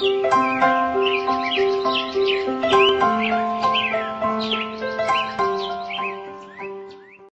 you